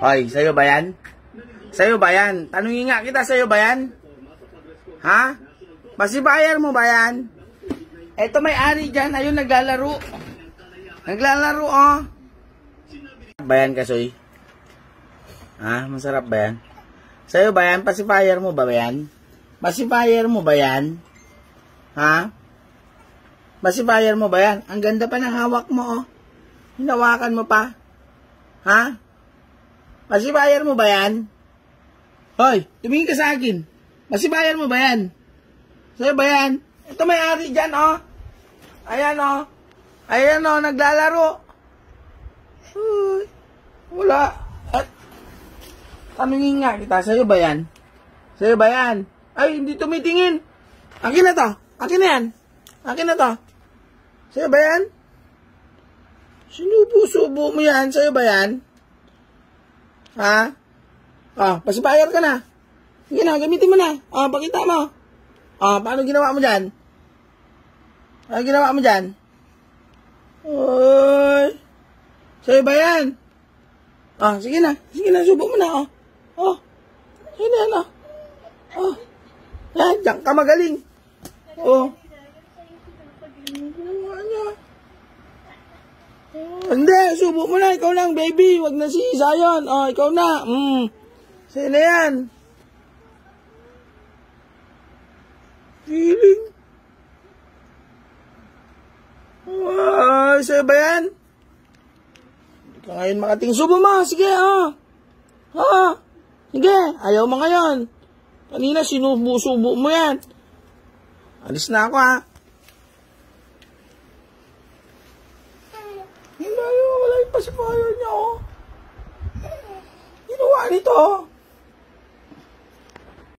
Hoy, sa'yo ba yan? Sa'yo ba yan? Tanungin nga kita, sa'yo ba yan? Ha? Pasibayar mo ba yan? Eto may ari dyan, ayun naglalaro. Naglalaro, oh. Ba yan, Kasoy? Ha? Masarap ba yan? Sa'yo ba yan? Pacifier mo ba yan? Pacifier mo ba yan? Ha? Pacifier mo ba yan? Ang ganda pa ng hawak mo, oh. Hinawakan mo pa. Ha? Pacifier mo ba yan? Hoy, tumingin ka sa akin. Pacifier mo ba yan? Sa'yo ba yan? Ito may ari dyan, oh. Ayan, oh. Ayan, oh, naglalaro. Uy, wala. At, tanungin nga kita, sa'yo ba yan? Sa'yo ba yan? Ay, hindi tumitingin. Akin na to. Akin na yan. Akin na to. Sa'yo ba yan? Sinubo-subo mo yan. Sa'yo ba yan? Ha? Ah, pasibayar ka na. Sige na, gamitin mo na. Ah, pakita mo. Ah, paano ginawa mo dyan? Ano ginawa mo dyan? Oy. Sa'yo ba yan? Ah, sige na. Sige na, subo mo na, oh. Oh. Sige na, ano. Oh. Yan, diyan ka magaling. Oh. Ano? Hindi, subo mo na. Ikaw lang, baby. Wag na si Zion. Oh, ikaw na. Mm. Na yan. Feeling. Ay, sa'yo ba yan? Hindi ka ngayon makating. Subo mo. Sige, oh. Oh. Sige, ayaw mo ngayon. Kanina, sinubo-subo mo yan. Alis na ako, ha. Hindi, wala yung pacifier niya, oh. Ginawa nito.